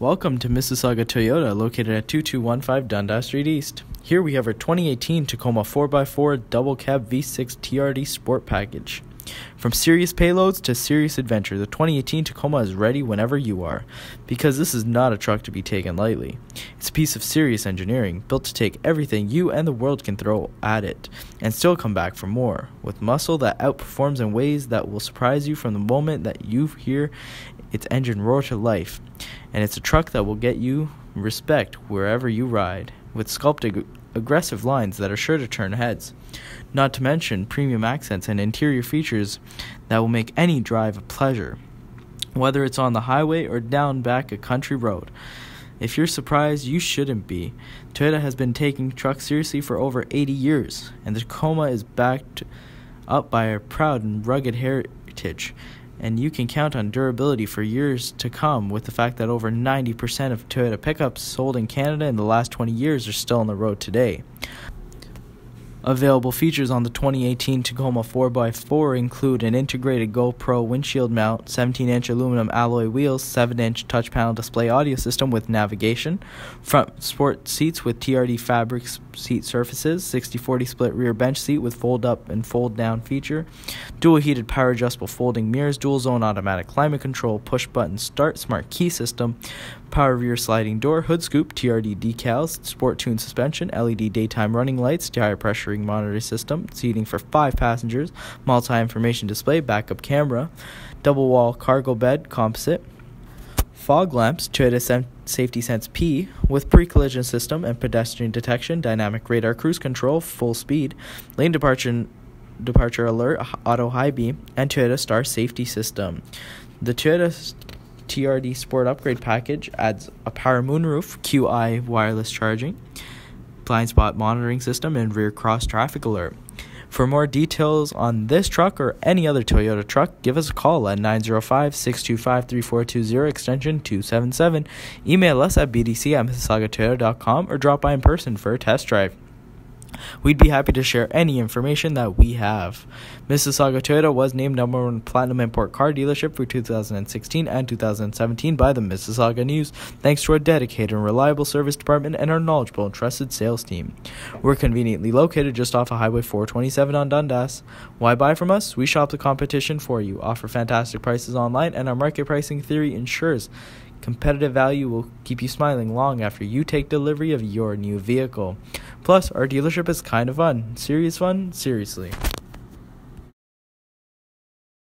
Welcome to Mississauga Toyota, located at 2215 Dundas Street East. Here we have our 2018 Tacoma 4x4 Double Cab V6 TRD Sport Package. From serious payloads to serious adventure, the 2018 Tacoma is ready whenever you are, because this is not a truck to be taken lightly. It's a piece of serious engineering, built to take everything you and the world can throw at it, and still come back for more, with muscle that outperforms in ways that will surprise you from the moment that you hear its engine roar to life and it's a truck that will get you respect wherever you ride, with sculpted aggressive lines that are sure to turn heads. Not to mention premium accents and interior features that will make any drive a pleasure, whether it's on the highway or down back a country road. If you're surprised, you shouldn't be. Toyota has been taking trucks seriously for over 80 years, and the Tacoma is backed up by a proud and rugged heritage and you can count on durability for years to come with the fact that over 90% of Toyota pickups sold in Canada in the last 20 years are still on the road today. Available features on the 2018 Tacoma 4x4 include an integrated GoPro windshield mount, 17 inch aluminum alloy wheels, 7 inch touch panel display audio system with navigation, front sport seats with TRD fabric seat surfaces, 60 40 split rear bench seat with fold up and fold down feature, dual heated power adjustable folding mirrors, dual zone automatic climate control, push button start, smart key system, power rear sliding door, hood scoop, TRD decals, sport tune suspension, LED daytime running lights, tire pressure monitor system, seating for five passengers, multi information display, backup camera, double wall cargo bed, composite, fog lamps, Toyota Sem- Safety Sense P with pre collision system and pedestrian detection, dynamic radar cruise control, full speed, lane departure departure alert, auto high beam, and Toyota Star safety system. The Toyota TRD Sport Upgrade package adds a power moonroof, QI wireless charging, blind spot monitoring system, and rear cross traffic alert. For more details on this truck or any other Toyota truck, give us a call at 905 625 3420 extension 277. Email us at bdc at mississaugatoyota.com or drop by in person for a test drive. We'd be happy to share any information that we have. Mississauga Toyota was named number one platinum import car dealership for 2016 and 2017 by the Mississauga News, thanks to our dedicated and reliable service department and our knowledgeable and trusted sales team. We're conveniently located just off of Highway 427 on Dundas. Why buy from us? We shop the competition for you, offer fantastic prices online, and our market pricing theory ensures competitive value will keep you smiling long after you take delivery of your new vehicle. Plus, our dealership is kind of fun. Serious fun? Seriously.